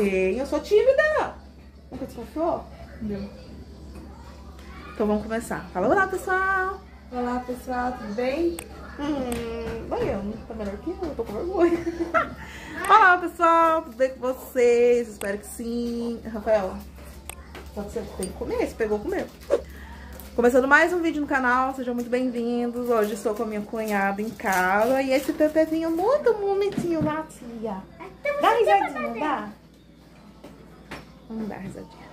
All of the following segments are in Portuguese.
Tem, eu sou tímida. Nunca desconfiou? Não. Então vamos começar. Fala, olá pessoal! Olá pessoal, tudo bem? Hum, vai eu, tá melhor que eu, eu tô com vergonha. olá pessoal, tudo bem com vocês? Espero que sim. Rafael, só que você tem que comer, você pegou comer. Começando mais um vídeo no canal, sejam muito bem-vindos. Hoje estou com a minha cunhada em casa e esse bebezinho muito bonitinho lá, tia. Dá risadinha, dá. Vamos dar risadinha.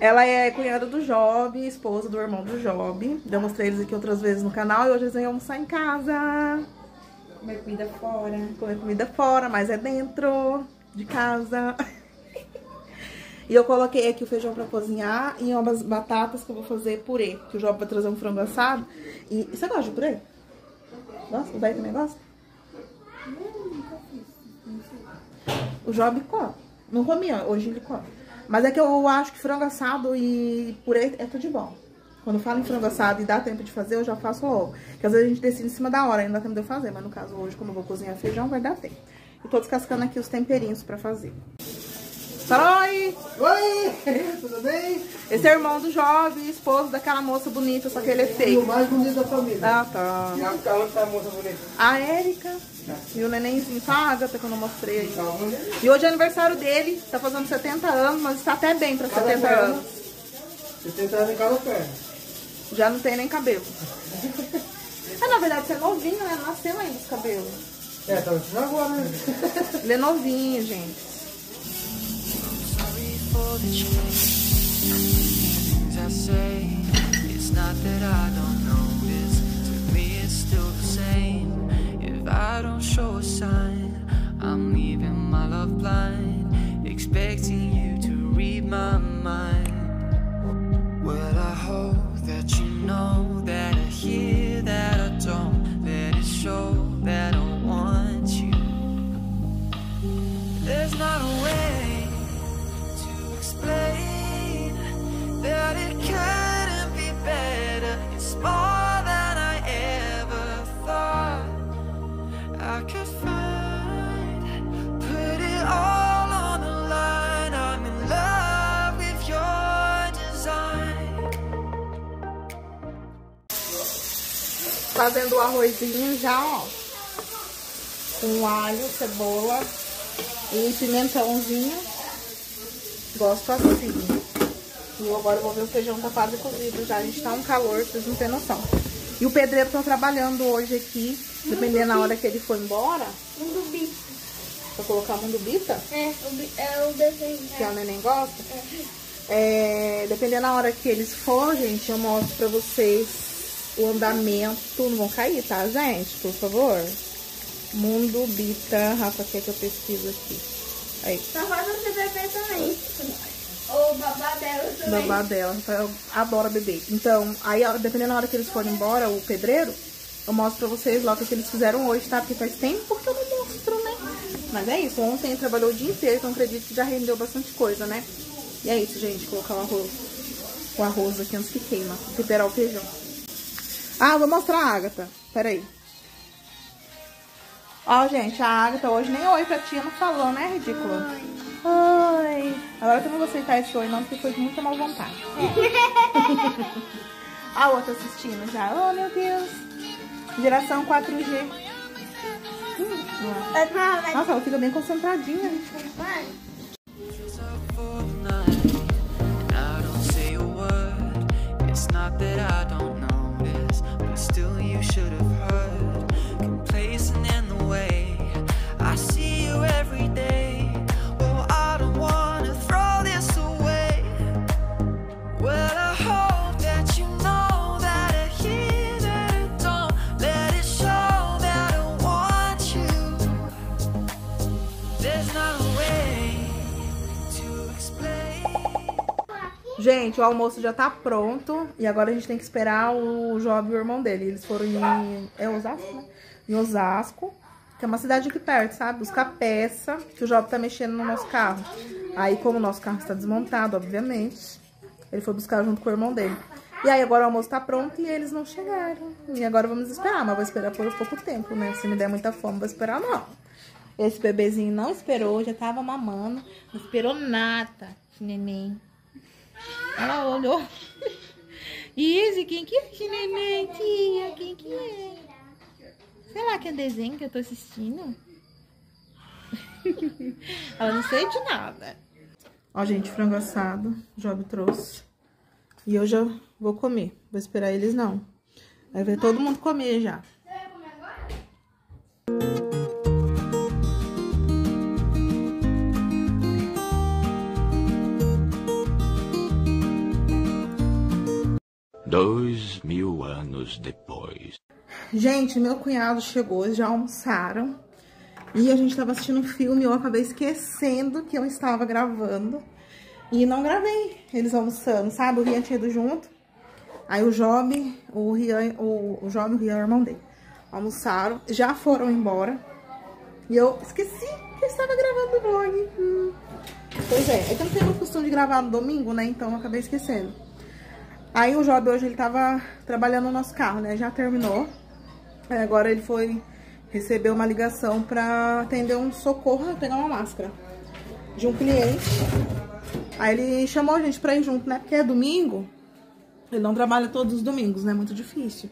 Ela é cunhada do Job, esposa do irmão do Job. Já mostrei eles aqui outras vezes no canal e hoje eles vêm almoçar em casa. Comer comida fora. Comer comida fora, mas é dentro de casa. E eu coloquei aqui o feijão pra cozinhar e umas batatas que eu vou fazer purê. Que o Job vai trazer um frango assado. E você gosta de purê? Gosta? O velho também gosta? O Job come. Não comia, hoje ele come. Mas é que eu acho que frango assado e purê é tudo de bom. Quando falo em frango assado e dá tempo de fazer, eu já faço logo. Porque às vezes a gente decide em cima da hora, ainda dá tempo de eu fazer. Mas no caso hoje, como eu vou cozinhar feijão, vai dar tempo. E tô descascando aqui os temperinhos pra fazer. Saroi! Oi! Tudo bem? Esse é o irmão do jovem, esposo daquela moça bonita, só que ele é E o feio. mais bonito da família. Ah, tá. E a a outra moça bonita. A Érica e o nenenzinho, a Agatha que eu não mostrei ainda. Né? E hoje é aniversário dele, tá fazendo 70 anos, mas está até bem pra Cada 70 perna. anos. Você tem entrado em cada perna. Já não tem nem cabelo. Ah, na verdade, você é novinho, né? Nasceu ainda os cabelos. É, tá agora, né? Ele é novinho, gente. It's not that I don't notice. To me, it's still the same. If I don't show a sign, I'm leaving my love blind, expecting you to read my mind. Fazendo o arrozinho já, ó. Com alho, cebola e pimentãozinho. Gosto assim. E agora eu vou ver o feijão tá quase cozido já. A gente tá um calor, vocês não têm noção. E o pedreiro tá trabalhando hoje aqui, dependendo da hora que ele for embora. Mundubi. Pra colocar mundubita, É, o, é o desenho. que o neném gosta. É, dependendo da hora que eles for, gente, eu mostro pra vocês o andamento. Não vão cair, tá, gente? Por favor. Mundo Bita. Rafa quer que eu pesquiso aqui. Aí, Só faz você beber também. Ou babá dela também. babá dela. Rafael adora beber. Então, aí, dependendo da hora que eles forem embora, o pedreiro, eu mostro pra vocês logo o que eles fizeram hoje, tá? Porque faz tempo que eu não mostro, né? Mas é isso. Ontem ele trabalhou o dia inteiro, então acredito que já rendeu bastante coisa, né? E é isso, gente. Colocar o arroz, o arroz aqui antes que queima. Temperar o feijão. Ah, vou mostrar a Agatha. Pera aí. Ó, gente, a Agatha hoje nem oi pra tia não falou, né, ridícula? Oi. Agora eu não vou aceitar esse oi não, porque foi de muita má vontade. a outra assistindo já. Oh, meu Deus. Geração 4G. Hum, é. É, mas- Nossa, ela fica bem concentradinha. It's not that I don't you should have heard. Gente, o almoço já tá pronto. E agora a gente tem que esperar o Job e o irmão dele. Eles foram em. É Osasco, né? Em Osasco. Que é uma cidade aqui perto, sabe? Buscar peça. Que o Job tá mexendo no nosso carro. Aí, como o nosso carro está desmontado, obviamente, ele foi buscar junto com o irmão dele. E aí, agora o almoço tá pronto e eles não chegaram. E agora vamos esperar. Mas vou esperar por pouco tempo, né? Se me der muita fome, vou esperar não. Esse bebezinho não esperou, já tava mamando. Não esperou nada, neném. Ela olhou. Izzy, quem que é esse neném, tia? Quem que é? Sei lá que é desenho que eu tô assistindo. Ela não sei de nada. Ó, gente, frango assado. Job trouxe. E eu já vou comer. Vou esperar eles não. Vai ver todo mundo comer já. Dois mil anos depois. Gente, meu cunhado chegou, já almoçaram. E a gente tava assistindo um filme, eu acabei esquecendo que eu estava gravando. E não gravei eles almoçando, sabe? O Rian tinha ido junto. Aí o Job, o Rian, o, o Job e o Rian, o irmão dele, almoçaram, já foram embora. E eu esqueci que eu estava gravando o vlog. Hum. Pois é, é que eu não tenho muito costume de gravar no domingo, né? Então eu acabei esquecendo. Aí o Job hoje ele tava trabalhando no nosso carro, né? Já terminou. Aí agora ele foi receber uma ligação pra atender um socorro, pegar uma máscara de um cliente. Aí ele chamou a gente pra ir junto, né? Porque é domingo. Ele não trabalha todos os domingos, né? Muito difícil.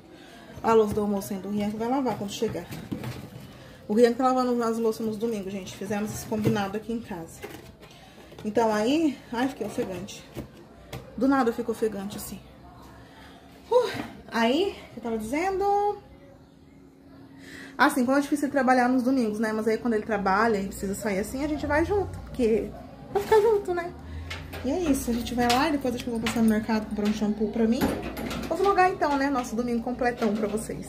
A louça do almoço ainda. O Rian vai lavar quando chegar. O Rian tá lavando as louças nos domingos, gente. Fizemos esse combinado aqui em casa. Então aí... Ai, fiquei ofegante. Do nada eu fico ofegante assim. Uh, aí, eu tava dizendo... Assim, como é difícil trabalhar nos domingos, né? Mas aí quando ele trabalha e precisa sair assim, a gente vai junto. Porque vai ficar junto, né? E é isso, a gente vai lá e depois acho que eu vou passar no mercado comprar um shampoo pra mim. Vou vlogar então, né? Nosso domingo completão pra vocês.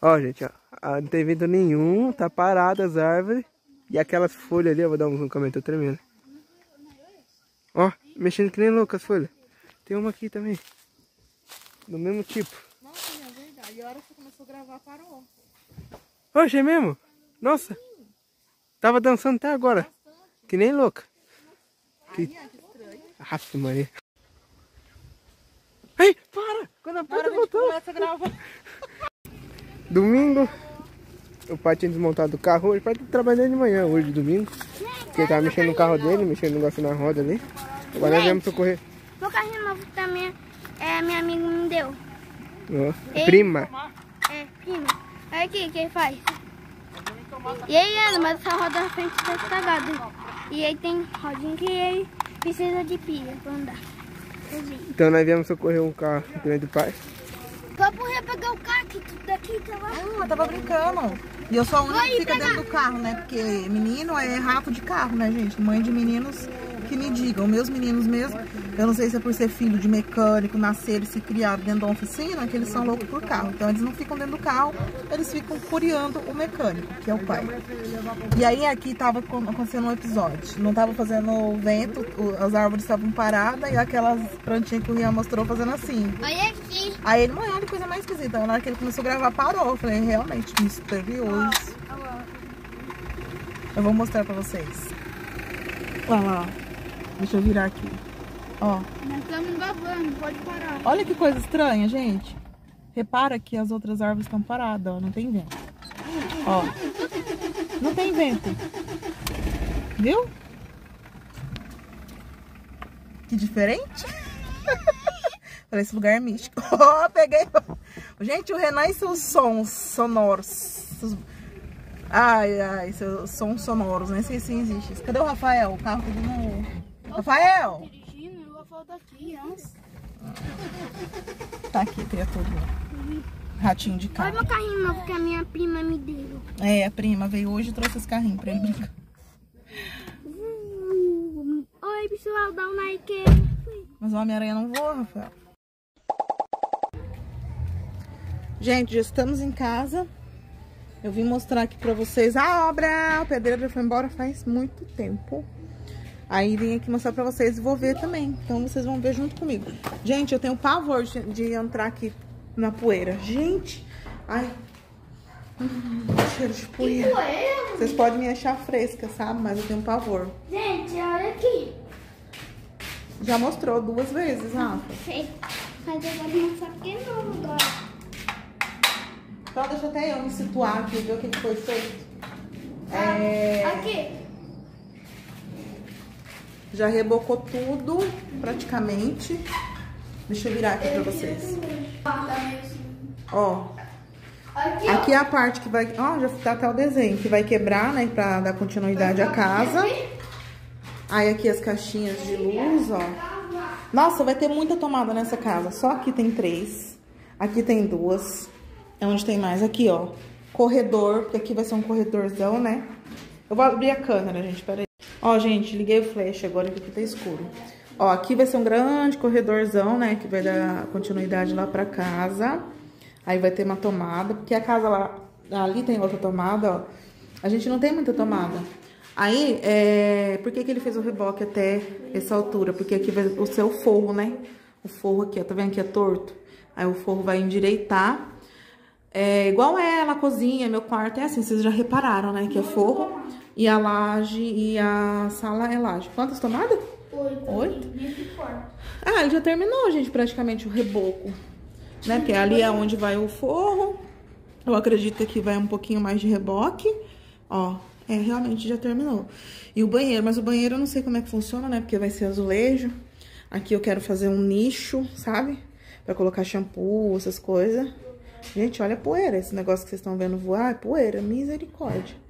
Ó, gente, ó. ah, Não tem vento nenhum, tá parada as árvores. E aquelas folhas ali, eu vou dar um zoom também, tô tremendo. Ó, mexendo que nem louco as folhas. Tem uma aqui também. Do mesmo tipo. Nossa, é verdade. E a hora que começou a gravar, parou. Oxe, é mesmo? Nossa. Tava dançando até agora. Que nem louca. Que... Aff, Maria. Ai, para! Quando a o gente Domingo, o pai tinha desmontado o carro. Hoje, o pai tá trabalhando de manhã, hoje, domingo. Porque ele tava mexendo no carro dele, mexendo no negócio na roda ali. Agora nós viemos socorrer. Meu carrinho novo também é minha amiga me deu. Ei. prima. É, prima. Olha aqui, que ele faz. E aí anda, mas essa roda na frente tá estragada. E aí tem rodinha que ele precisa de pilha pra andar. Então nós viemos socorrer um carro grande do pai. Vai morrer pegar o tudo daqui tá lá. Ah, tava brincando. E eu sou a única Vai, que fica pega. dentro do carro, né? Porque menino é rato de carro, né, gente? Mãe de meninos que me digam. Meus meninos mesmo, eu não sei se é por ser filho de mecânico, nascer e se criar dentro da oficina, que eles são loucos por carro. Então eles não ficam dentro do carro, eles ficam curiando o mecânico, que é o pai. E aí aqui tava acon- acontecendo um episódio. Não tava fazendo vento, as árvores estavam paradas e aquelas plantinhas que o Rian mostrou fazendo assim. Olha aqui. Aí ele, mãe, olha que coisa mais esquisita. Na hora que ele começou a gravar, parou. Eu falei, realmente, misterioso. Eu vou mostrar pra vocês. Olha lá. Deixa eu virar aqui. Ó, Nós estamos gravando, pode parar. olha que coisa estranha, gente. Repara que as outras árvores estão paradas, ó. Não tem vento. Ó. Não tem vento. Viu? Que diferente. Olha esse lugar é místico. Ó, peguei. Gente, o Renan e seus sons sonoros. Ai, ai, seus sons sonoros. Nem sei se existe. Cadê o Rafael? O carro tudo no... Rafael! Dirigindo, eu vou faltar aqui, antes. Tá aqui, criatura. Ratinho de Olha carro. meu carrinho novo que a minha prima me deu. É, a prima veio hoje e trouxe esse carrinho pra ele brincar. Oi, pessoal, dá um like. Mas o Homem-Aranha não voa, Rafael. Gente, já estamos em casa. Eu vim mostrar aqui pra vocês a obra. O pedreiro já foi embora faz muito tempo. Aí vim aqui mostrar pra vocês e vou ver também. Então vocês vão ver junto comigo. Gente, eu tenho pavor de, de entrar aqui na poeira. Gente, ai. Hum, cheiro de poeira. Vocês podem me achar fresca, sabe? Mas eu tenho pavor. Gente, olha aqui. Já mostrou duas vezes, Rafa. Sei. Mas agora não sabe que não agora. Então deixa até eu me situar aqui, ver o que foi feito. É, Aqui. Já rebocou tudo, praticamente. Deixa eu virar aqui pra vocês. Ó, Aqui, é a parte que vai... Ó, já tá até o desenho, que vai quebrar, né, pra dar continuidade à casa. Aí aqui as caixinhas de luz, ó. Nossa, vai ter muita tomada nessa casa. Só aqui tem três. Aqui tem duas. É onde tem mais. Aqui, ó. Corredor, porque aqui vai ser um corredorzão, né? Eu vou abrir a câmera, gente, peraí. Ó, gente, liguei o flash agora que aqui tá escuro. Ó, aqui vai ser um grande corredorzão, né? Que vai dar continuidade lá pra casa. Aí vai ter uma tomada, porque a casa lá... Ali tem outra tomada, ó. A gente não tem muita tomada. Aí, é... Por que que ele fez o reboque até essa altura? Porque aqui vai o seu forro, né? O forro aqui, ó. Tá vendo que é torto? Aí o forro vai endireitar. É igual ela, a cozinha, meu quarto é assim, vocês já repararam, né? Que é forro. E a laje e a sala é laje. Quantas tomadas? Oito. Oito? Ah, ele já terminou, gente, praticamente o reboco. Né? Porque ali é onde vai o forro. Eu acredito que aqui vai um pouquinho mais de reboque. Ó, é, realmente já terminou. E o banheiro, mas o banheiro eu não sei como é que funciona, né? Porque vai ser azulejo. Aqui eu quero fazer um nicho, sabe? Pra colocar shampoo, essas coisas. Gente, olha a poeira. Esse negócio que vocês estão vendo voar é poeira. Misericórdia.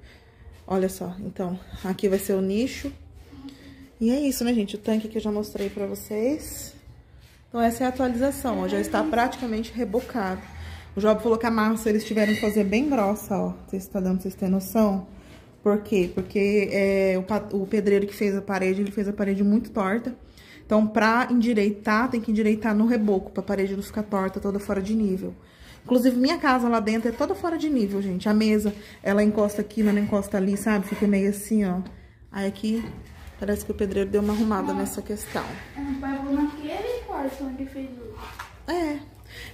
Olha só. Então, aqui vai ser o nicho. E é isso, né, gente? O tanque que eu já mostrei pra vocês. Então, essa é a atualização, ó. Já está praticamente rebocado. O Job falou que a massa eles tiveram que fazer bem grossa, ó. Sei se tá dando vocês terem noção. Por quê? Porque é, o, o pedreiro que fez a parede, ele fez a parede muito torta. Então, pra endireitar, tem que endireitar no reboco, pra parede não ficar torta, toda fora de nível. Inclusive, minha casa lá dentro é toda fora de nível, gente. A mesa, ela encosta aqui, mas não encosta ali, sabe? Fica meio assim, ó. Aí aqui, parece que o pedreiro deu uma arrumada nessa questão. Pôr naquele quarto onde fez o... É.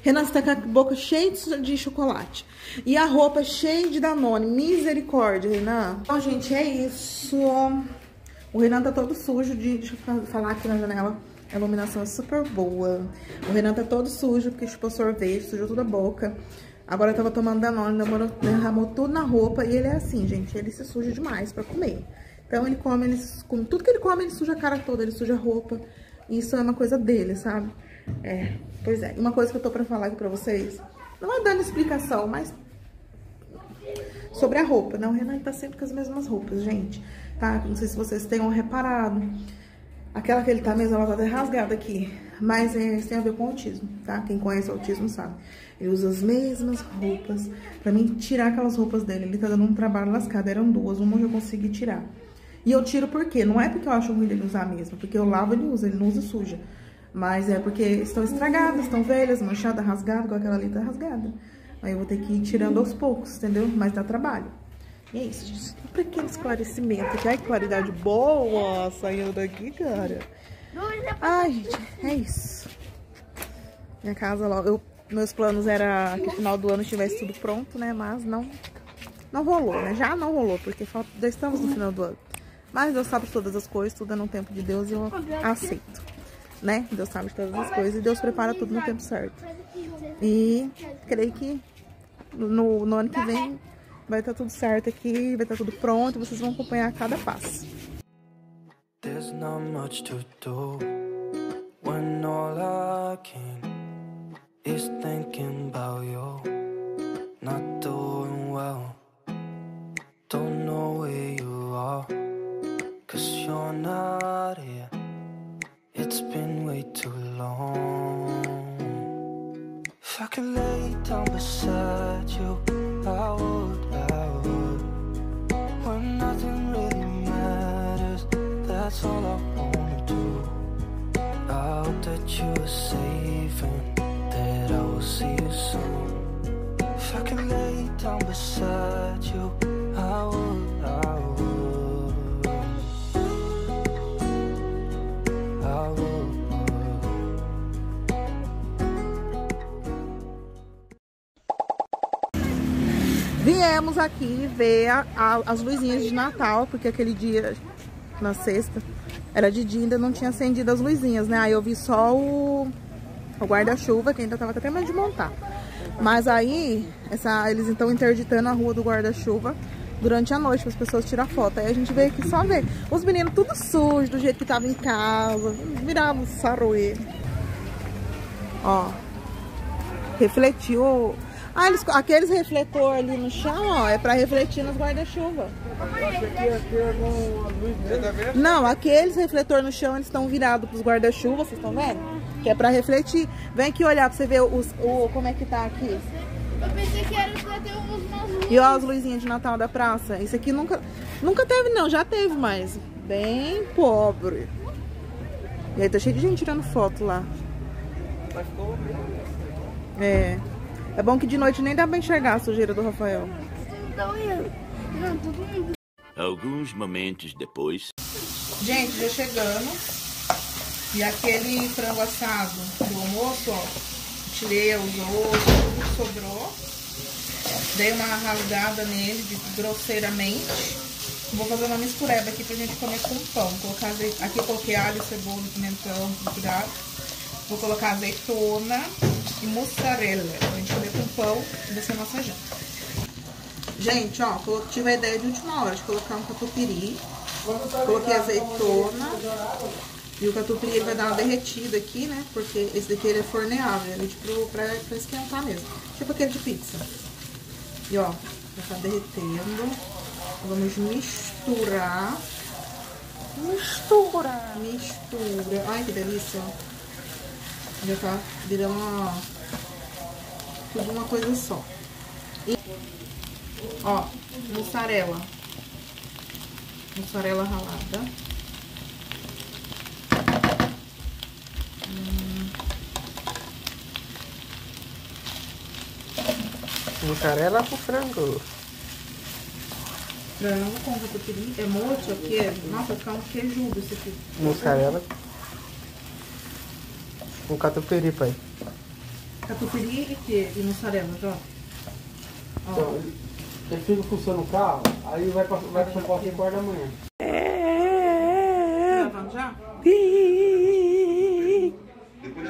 Renan está com a boca cheia de chocolate. E a roupa cheia de Danone. Misericórdia, Renan. Então, gente, é isso. O Renan tá todo sujo de... Deixa eu fa- falar aqui na janela. A iluminação é super boa. O Renan tá todo sujo, porque chupou sorvete, sujou toda a boca. Agora eu tava tomando Danone, derramou tudo na roupa. E ele é assim, gente, ele se suja demais pra comer. Então ele come, ele, com tudo que ele come, ele suja a cara toda, ele suja a roupa. Isso é uma coisa dele, sabe? É, pois é. Uma coisa que eu tô pra falar aqui pra vocês, não é dando explicação, mas sobre a roupa. Não, o Renan tá sempre com as mesmas roupas, gente. Tá? Não sei se vocês tenham reparado. Aquela que ele tá mesmo, ela tá até rasgada aqui. Mas é, isso tem a ver com autismo, tá? Quem conhece autismo sabe. Ele usa as mesmas roupas pra mim tirar aquelas roupas dele. Ele tá dando um trabalho lascado. Eram duas, uma eu consegui tirar. E eu tiro por quê? Não é porque eu acho ruim ele usar mesmo, porque eu lavo ele usa, ele não usa suja. Mas é porque estão estragadas, estão velhas, manchadas, rasgadas, igual aquela ali tá rasgada. Aí eu vou ter que ir tirando aos poucos, entendeu? Mas dá trabalho. E é isso, gente. Um pequeno esclarecimento aqui. Ai, que claridade boa saindo daqui, cara. Ai, gente, é isso. Minha casa, logo, eu, meus planos era que no final do ano estivesse tudo pronto, né? Mas não, não rolou, né? Já não rolou, porque falta, já estamos no final do ano. Mas Deus sabe de todas as coisas, tudo é no tempo de Deus e eu aceito, né? Deus sabe de todas as coisas e Deus prepara tudo no tempo certo. E creio que no, no ano que vem vai estar tudo certo aqui, vai estar tudo pronto, vocês vão acompanhar cada passo. There's not much to do when all I can is thinking about you. Not doing well, don't know where you are, cause you're not here. It's been way too long. If I could lay down beside you, all I wanna do. I hope that you safe and that I will see you soon. down beside you. I would, I would. I. Viemos aqui ver a- a- as luzinhas de Natal, porque aquele dia, na sexta, era de dia, ainda não tinha acendido as luzinhas, né? Aí eu vi só o, o guarda-chuva, que ainda tava até mais de montar. Mas aí, essa, eles estão interditando a rua do guarda-chuva durante a noite, para as pessoas tirar foto. Aí a gente veio aqui só ver. Os meninos tudo sujos, do jeito que tava em casa, viravam saroê. Ó, refletiu. Ah, eles, aqueles refletor ali no chão, ó, é pra refletir nos guarda-chuva. Não, aqueles refletor no chão, eles estão virados pros guarda-chuva, vocês estão vendo? Que é pra refletir. Vem aqui olhar pra você ver os, o, como é que tá aqui. Eu pensei que era pra ter umas luzes. E ó as luzinhas de Natal da praça. Isso aqui nunca, nunca teve não, já teve, mas bem pobre. E aí tá cheio de gente tirando foto lá. É. É bom que de noite nem dá pra enxergar a sujeira do Rafael. Alguns momentos depois. Gente, já chegamos. E aquele frango assado do almoço, ó. Tirei os ossos, tudo sobrou. Dei uma rasgada nele de- grosseiramente. Vou fazer uma mistureba aqui pra gente comer com pão. Colocar aqui eu coloquei alho, cebola, pimentão, triturado. Vou colocar azeitona e mussarela pra gente comer com pão e vai ser a nossa janta. Gente, ó, tive a ideia de última hora de colocar um catupiry. Coloquei azeitona. E o catupiry ele vai dar uma derretida aqui, né? Porque esse daqui ele é forneável, ele é tipo pra, pra esquentar mesmo. Tipo aquele de pizza. E ó, já tá derretendo. Vamos misturar. Mistura! Mistura. Ai, que delícia, ó. Já tá virando uma, tudo uma coisa só. E, ó, mussarela. Mussarela ralada. Mussarela pro frango. Frango com catupiry. É mocho aqui. É, nossa, vai ficar um queijudo esse aqui. Mussarela com catupiry, pai. Catupiry e que? E mussarela. Ó. Então, ele fica funcionando o carro, aí vai pra, vai pra São Paulo 5 horas da manhã. Gravando já?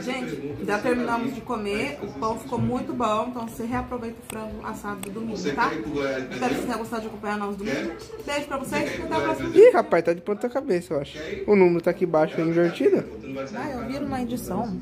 Gente, já terminamos de comer. O pão ficou muito bom. Então você reaproveita o frango assado do domingo, tá? Espero que vocês tenham gostado de acompanhar nós domingo. Beijo pra vocês e até a próxima. Ih, rapaz, tá de ponta cabeça, eu acho. O número tá aqui embaixo, invertido. Ah, eu viro na edição.